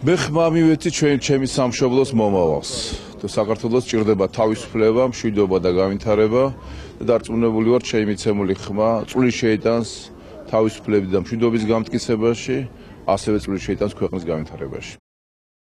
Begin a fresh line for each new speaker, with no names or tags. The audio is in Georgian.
მე ხმამივეთი ჩვენ ჩემი სამშობლოს მომავალს და საქართველოს ჭირდება თავისუფლება, მშვიდობა და განვითარება და დარწმუნებული ვარ ჩემი ცემული ხმა წვლილი შეიტანს თავისუფლების და მშვიდობის გამტკიცებაში, ასევე წვლილი შეიტანს ქვეყნის განვითარებაში.